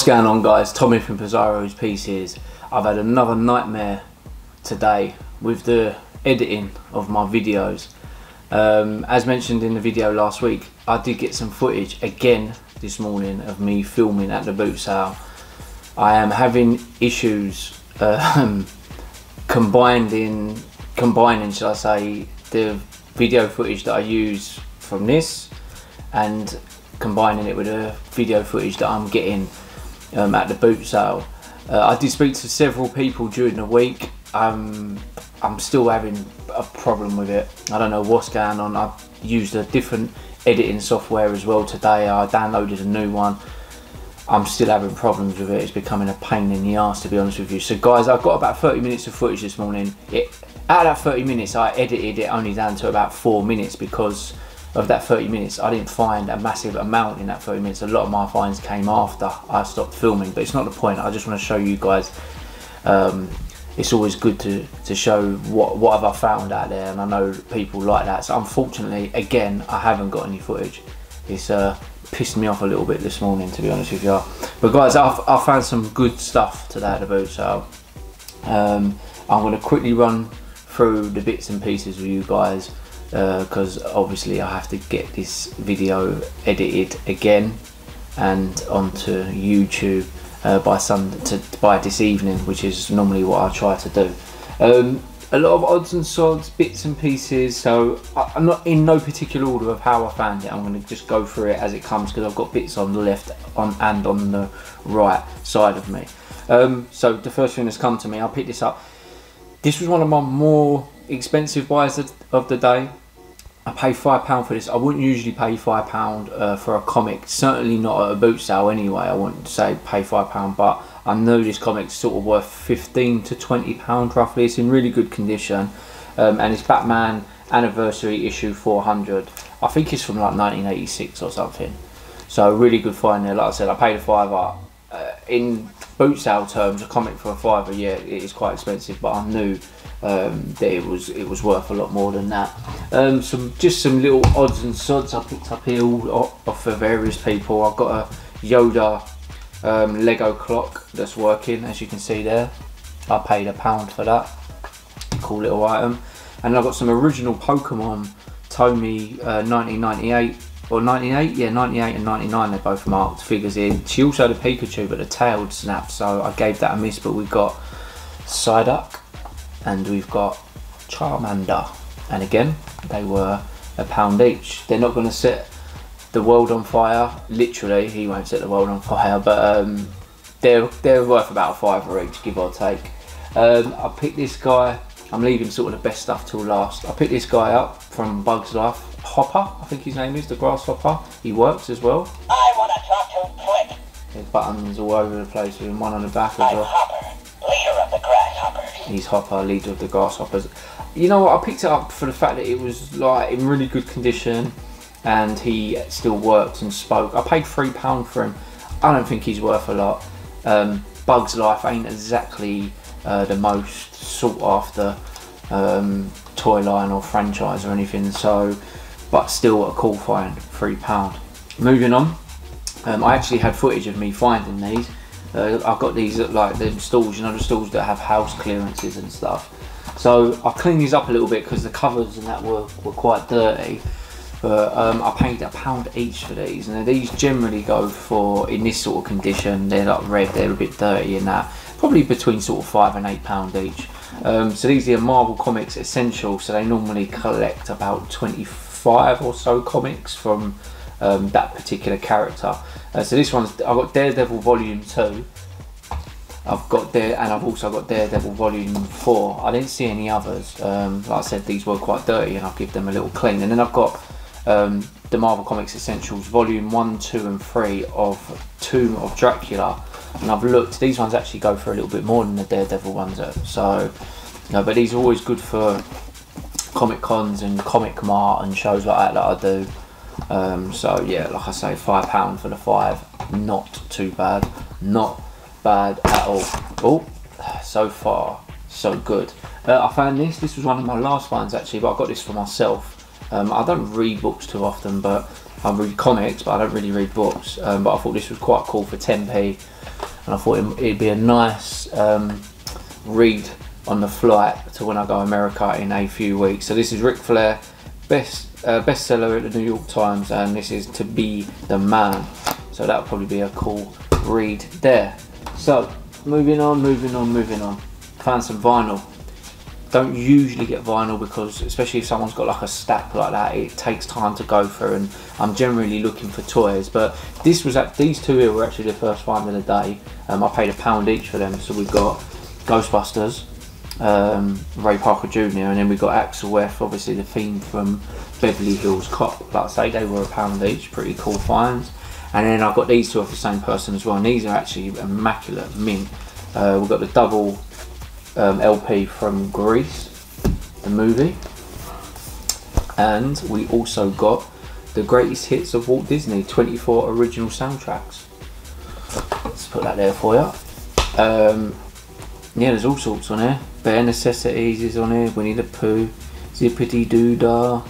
What's going on guys? Tommy from Pizarro's Pieces. I've had another nightmare today with the editing of my videos. Um, as mentioned in the video last week, I did get some footage again this morning of me filming at the boot sale. I am having issues um, combining, combining, shall I say, the video footage that I use from this and combining it with the video footage that I'm getting um, at the boot sale. Uh, I did speak to several people during the week. Um, I'm still having a problem with it. I don't know what's going on. I've used a different editing software as well today. I downloaded a new one. I'm still having problems with it. It's becoming a pain in the ass to be honest with you. So guys, I've got about 30 minutes of footage this morning. It, out of that 30 minutes, I edited it only down to about four minutes because of that 30 minutes, I didn't find a massive amount in that 30 minutes. A lot of my finds came after I stopped filming, but it's not the point. I just want to show you guys. Um, it's always good to, to show what, what have I found out there, and I know people like that. So unfortunately, again, I haven't got any footage. It's uh, pissed me off a little bit this morning, to be honest with you. But guys, I've, I found some good stuff today at the sale. Um, I'm going to quickly run through the bits and pieces with you guys because uh, obviously I have to get this video edited again and onto YouTube uh, by some to, by this evening, which is normally what I try to do. Um, a lot of odds and sods, bits and pieces. So I, am not in no particular order of how I found it. I'm going to just go through it as it comes because I've got bits on the left on and on the right side of me. Um, so the first thing that's come to me, I picked this up. This was one of my more expensive buys of the day. I pay five pound for this. I wouldn't usually pay five pound uh, for a comic. Certainly not at a boot sale anyway. I wouldn't say pay five pound, but I know this comic's sort of worth fifteen to twenty pound roughly. It's in really good condition, um, and it's Batman Anniversary issue four hundred. I think it's from like 1986 or something. So really good find there. Like I said, I paid a fiver. Uh, in boot sale terms, a comic for a fiver, yeah, it is quite expensive, but I knew um, that it was it was worth a lot more than that. Um, some just some little odds and sods I picked up here all off of various people. I've got a Yoda um, Lego clock that's working, as you can see there. I paid a pound for that. Cool little item. And I've got some original Pokemon Tomy uh, 1998 or 98, yeah, 98 and 99, they're both marked figures in. She also had a Pikachu, but the tail snapped, so I gave that a miss. But we've got Psyduck, and we've got Charmander. And again they were a pound each. They're not going to set the world on fire. Literally he won't set the world on fire but um, they're they're worth about a fiver each give or take. Um, I picked this guy. I'm leaving sort of the best stuff till last. I picked this guy up from Bugs Life. Hopper I think his name is the grasshopper. He works as well. I want to talk to him quick there's buttons all over the place with one on the back as well he's Hopper, leader of the Grasshoppers. You know? I picked it up for the fact that it was like in really good condition, and he still worked and spoke. I paid three pound for him. I don't think he's worth a lot. Um, Bugs Life ain't exactly uh, the most sought after um, toy line or franchise or anything. So, but still a cool find, three pound. Moving on, um, I actually had footage of me finding these. Uh, I've got these at like the stalls, you know, the stalls that have house clearances and stuff. So I cleaned these up a little bit because the covers and that were, were quite dirty. But um, I paid a pound each for these, and these generally go for in this sort of condition. They're like red, they're a bit dirty, and that probably between sort of five and eight pound each. Um, so these are Marvel Comics Essential. So they normally collect about 25 or so comics from um, that particular character. Uh, so this one's I've got Daredevil Volume Two. I've got there, and I've also got Daredevil Volume Four. I didn't see any others. Um, like I said, these were quite dirty, and I'll give them a little clean. And then I've got um, the Marvel Comics Essentials Volume One, Two, and Three of Tomb of Dracula. And I've looked; these ones actually go for a little bit more than the Daredevil ones. Are. So, you know, but these are always good for comic cons and comic mart and shows like that that I do. Um, so yeah, like I say, five pound for the five, not too bad, not bad at all. Oh, so far so good. Uh, I found this. This was one of my last ones actually, but I got this for myself. Um, I don't read books too often, but I read comics, but I don't really read books. Um, but I thought this was quite cool for 10p, and I thought it, it'd be a nice um, read on the flight to when I go America in a few weeks. So this is Ric Flair, best uh, bestseller at the New York Times, and this is To Be the Man. So that'll probably be a cool read there. So moving on, moving on, moving on. Found some vinyl. Don't usually get vinyl because, especially if someone's got like a stack like that, it takes time to go through. And I'm generally looking for toys. But this was at these two here were actually the first find of the day. Um, I paid a pound each for them. So we've got Ghostbusters, um, Ray Parker Jr. and then we got Axel F, obviously the theme from Beverly Hills Cop. Like I say, they were a pound each, pretty cool finds. And then I've got these two off the same person as well, and these are actually immaculate mint. Uh, we've got the double um, LP from Grease, the movie, and we also got the greatest hits of Walt Disney 24 original soundtracks. Let's put that there for you. Um, yeah, there's all sorts on here. Bare Necessities is on here. Winnie the Pooh, Zippity Doo Dah,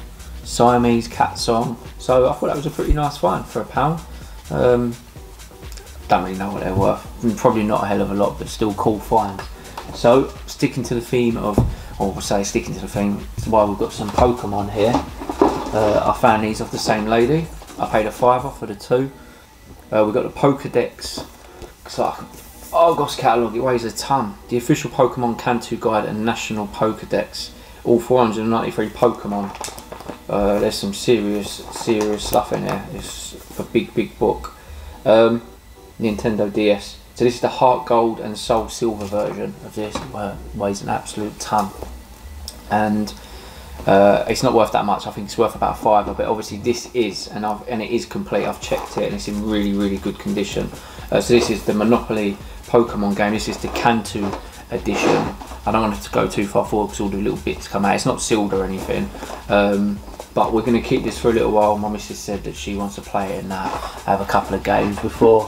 Siamese Cat Song. So I thought that was a pretty nice find for a pound. Um, don't really know what they're worth. Probably not a hell of a lot, but still cool find. So sticking to the theme of, or we'll say sticking to the theme, while we've got some Pokemon here. Uh, I found these off the same lady. I paid a fiver for the two. Uh, we've got the Pokedex. So Argos catalogue, it weighs a ton. The official Pokemon Kanto guide and national Pokedex. All 493 Pokemon. Uh, there's some serious, serious stuff in there. It's a big, big book. Um, Nintendo DS. So this is the Heart Gold and Soul Silver version of this. It weighs an absolute ton. And uh, it's not worth that much. I think it's worth about five. But obviously this is, and I've, and it is complete. I've checked it, and it's in really, really good condition. Uh, so this is the Monopoly Pokemon game. This is the Kanto edition. I don't want to go too far forward because all the little bits come out. It's not sealed or anything. Um, but we're going to keep this for a little while. My missus said that she wants to play it and uh, have a couple of games before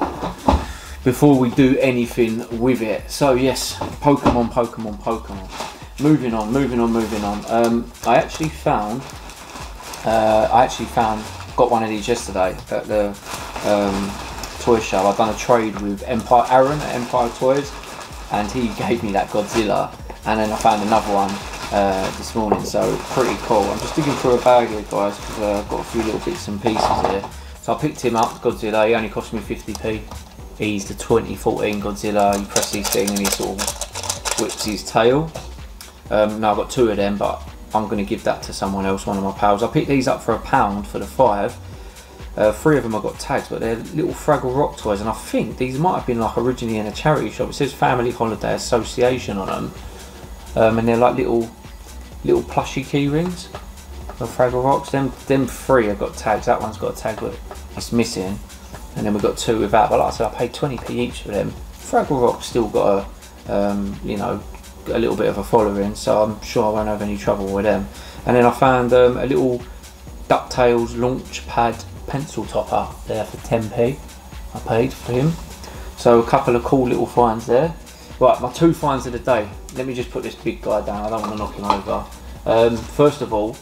before we do anything with it. So yes, Pokemon, Pokemon, Pokemon. Moving on, moving on, moving on. Um, I actually found, uh, I actually found, got one of these yesterday at the um, toy show. I've done a trade with Empire Aaron at Empire Toys, and he gave me that Godzilla, and then I found another one uh, this morning. So pretty cool. I'm just digging through a bag here, guys, because uh, I've got a few little bits and pieces here. So I picked him up, Godzilla. He only cost me 50p. He's the 2014 Godzilla. You press this thing and he sort of whips his tail. Um, now I've got two of them, but I'm going to give that to someone else, one of my pals. I picked these up for a pound for the five. Uh, three of them I got tags, but they're little Fraggle Rock toys, and I think these might have been like originally in a charity shop. It says Family Holiday Association on them, um, and they're like little little plushy key rings of Fraggle Rocks. Them them three have got tags. That one's got a tag, but it's missing. And then we've got two without. But like I said, I paid 20p each for them. Fraggle Rock's still got a um, you know a little bit of a following, so I'm sure I won't have any trouble with them. And then I found um, a little DuckTales Launchpad pencil topper there for 10p. I paid for him. So a couple of cool little finds there. Right, my two finds of the day. Let me just put this big guy down. I don't want to knock him over. Um, first of all,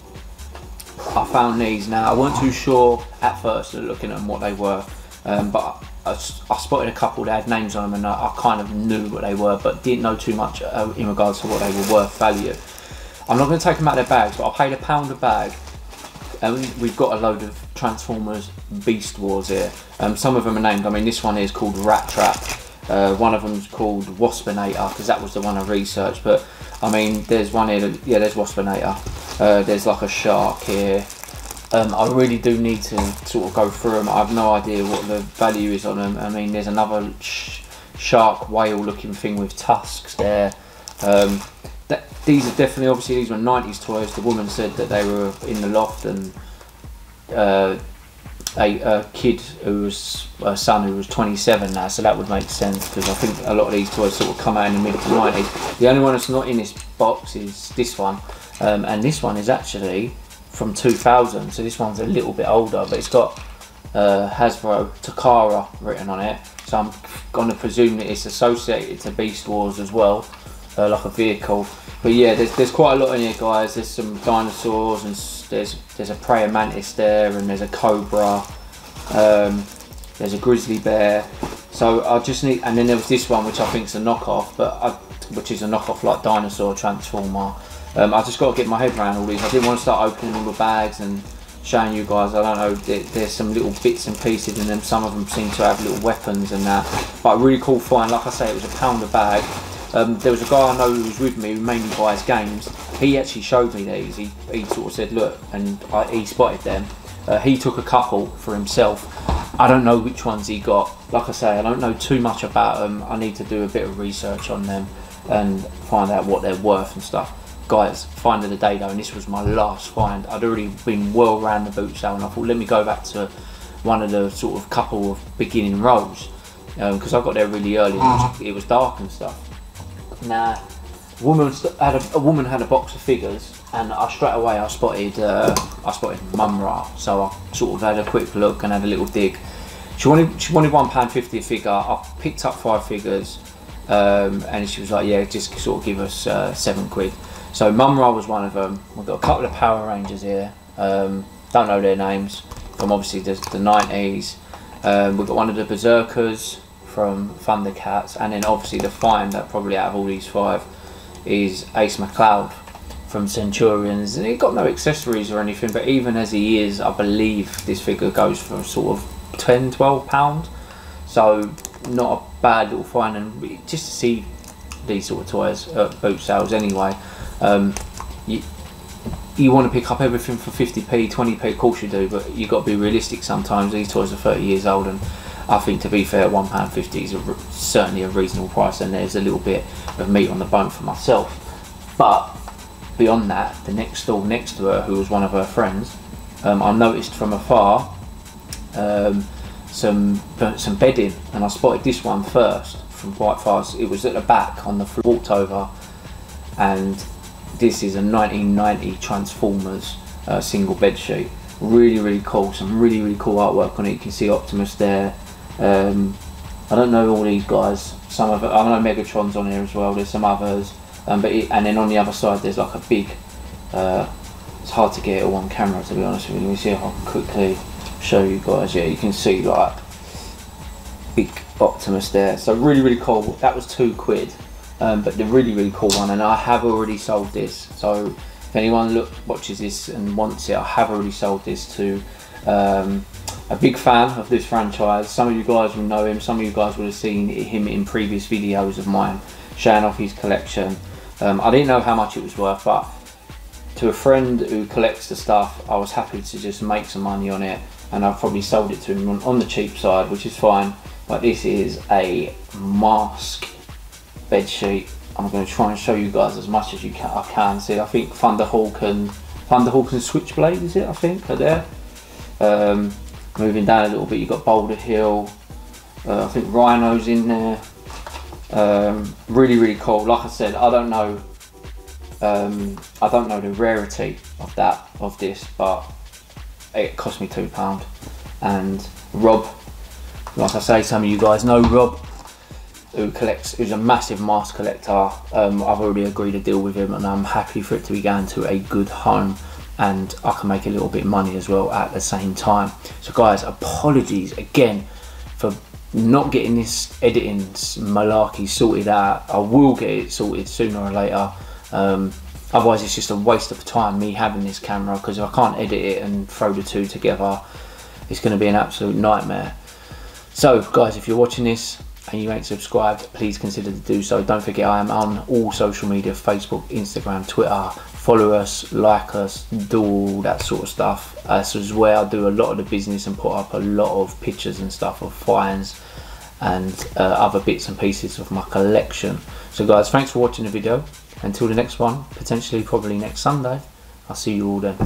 I found these. Now I weren't too sure at first looking at them what they were, um, but I, I, spotted a couple that had names on them and I, I, kind of knew what they were, but didn't know too much uh, in regards to what they were worth value. I'm not going to take them out of their bags, but I paid a pound a bag. And we've got a load of Transformers Beast Wars here. Um, some of them are named, I mean this one is called Rattrap, uh, one of them's called Waspinator, because that was the one I researched, but I mean there's one here, that, yeah there's Waspinator, uh, there's like a shark here, um, I really do need to sort of go through them, I have no idea what the value is on them, I mean there's another sh shark whale looking thing with tusks there, um, that, these are definitely, obviously these were 90s toys. The woman said that they were in the loft and uh, a, a, kid who was, a son who was 27 now, so that would make sense because I think a lot of these toys sort of come out in the mid to 90s. The only one that's not in this box is this one, um, and this one is actually from 2000, so this one's a little bit older, but it's got uh, Hasbro Takara written on it, so I'm going to presume that it's associated to Beast Wars as well uh, like a vehicle. But yeah, there's, there's quite a lot in here, guys. There's some dinosaurs and There's there's a prayer mantis there, and there's a cobra. Um, there's a grizzly bear. So I just need, and then there was this one which I think is a knockoff, but I, which is a knockoff like dinosaur transformer. Um, I just got to get my head around all these. I didn't want to start opening all the bags and showing you guys. I don't know. There, there's some little bits and pieces in them. Some of them seem to have little weapons and that. But really cool find. Like I say, it was a pound a bag. Um, there was a guy I know who was with me who mainly buys games. He actually showed me these. He, he sort of said, look, and I, he spotted them. Uh, he took a couple for himself. I don't know which ones he got. Like I say, I don't know too much about them. I need to do a bit of research on them and find out what they're worth and stuff. Guys, find of the day though, and this was my last find. I'd already been well around the boot sale, and I thought, let me go back to one of the sort of couple of beginning rows because I got there really early. It was, it was dark and stuff. Nah, a woman had a, a woman had a box of figures, and I straight away I spotted uh, I spotted Mumm-Ra. So I sort of had a quick look and had a little dig. She wanted she wanted one pound fifty a figure. I picked up five figures, um, and she was like, "Yeah, just sort of give us uh, seven quid." So Mumm-Ra was one of them. We've got a couple of Power Rangers here. Um, don't know their names from obviously the, the 90s. Um, we've got one of the Berserkers from Thundercats, and then obviously the find that probably out of all these five is Ace McCloud from Centurions. And he got no accessories or anything, but even as he is, I believe this figure goes for sort of 10 12 pounds. So not a bad little find, and just to see these sort of toys at boot sales anyway. Um, you, you want to pick up everything for 50p, 20p, of course you do, but you've got to be realistic sometimes. These toys are 30 years old, and I think to be fair, £1.50 is a, certainly a reasonable price, and there's a little bit of meat on the bone for myself. But beyond that, the next stall next to her, who was one of her friends, um, I noticed from afar um, some some bedding, and I spotted this one first from quite fast. It was at the back on the floor, walked over, and this is a 1990 Transformers uh, single bed sheet. Really, really cool. Some really, really cool artwork on it. You can see Optimus there. Um, I don't know all these guys. Some of it, I know Megatron's on here as well. There's some others, um, but it, and then on the other side there's like a big. Uh, it's hard to get it on camera to be honest with you. Let me see if I can quickly show you guys. Yeah, you can see like big Optimus there. So really, really cool. That was two quid. Um, but the really, really cool one, and I have already sold this. So if anyone look watches this and wants it, I have already sold this to um, a big fan of this franchise. Some of you guys will know him. Some of you guys would have seen him in previous videos of mine, showing off his collection. Um, I didn't know how much it was worth, but to a friend who collects the stuff, I was happy to just make some money on it, and I've probably sold it to him on the cheap side, which is fine. But this is a M.A.S.K. bed sheet. I'm going to try and show you guys as much as you can. I can see. I think Thunderhawk and Thunderhawk and Switchblade is it? I think are there. Um, moving down a little bit, you've got Boulder Hill. Uh, I think Rhino's in there. Um, really, really cool. Like I said, I don't know. Um, I don't know the rarity of that of this, but it cost me two pound. And Rob, like I say, some of you guys know Rob, who collects, who's a massive M.A.S.K. collector. Um, I've already agreed a deal with him, and I'm happy for it to be going to a good home, and I can make a little bit of money as well at the same time. So, guys, apologies again for not getting this editing malarkey sorted out. I will get it sorted sooner or later. Um, otherwise, it's just a waste of time me having this camera because if I can't edit it and throw the two together, it's going to be an absolute nightmare. So, guys, if you're watching this and you ain't subscribed, please consider to do so. Don't forget, I am on all social media Facebook, Instagram, Twitter. Follow us, like us, do all that sort of stuff. This is where I do a lot of the business and put up a lot of pictures and stuff of finds and uh, other bits and pieces of my collection. So, guys, thanks for watching the video. Until the next one, potentially probably next Sunday, I'll see you all then.